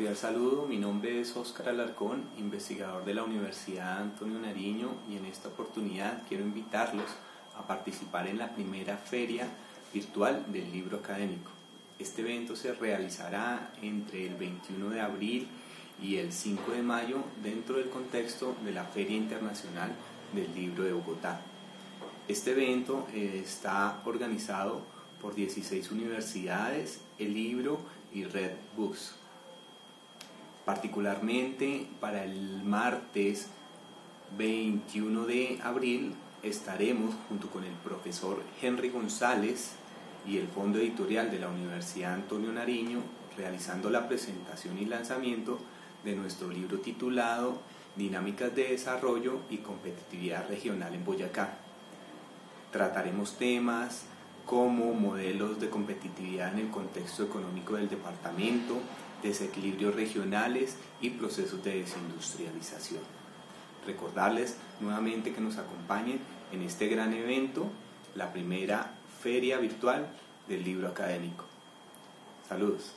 cordial saludo, mi nombre es Óscar Alarcón, investigador de la Universidad Antonio Nariño y en esta oportunidad quiero invitarlos a participar en la primera feria virtual del libro académico. Este evento se realizará entre el 21 de abril y el 5 de mayo dentro del contexto de la Feria Internacional del Libro de Bogotá. Este evento eh, está organizado por 16 universidades, el libro y Red Books. Particularmente para el martes 21 de abril estaremos junto con el profesor Henry González y el Fondo Editorial de la Universidad Antonio Nariño realizando la presentación y lanzamiento de nuestro libro titulado Dinámicas de Desarrollo y Competitividad Regional en Boyacá. Trataremos temas como modelos de competitividad en el contexto económico del departamento, desequilibrios regionales y procesos de desindustrialización. Recordarles nuevamente que nos acompañen en este gran evento, la primera feria virtual del libro académico. Saludos.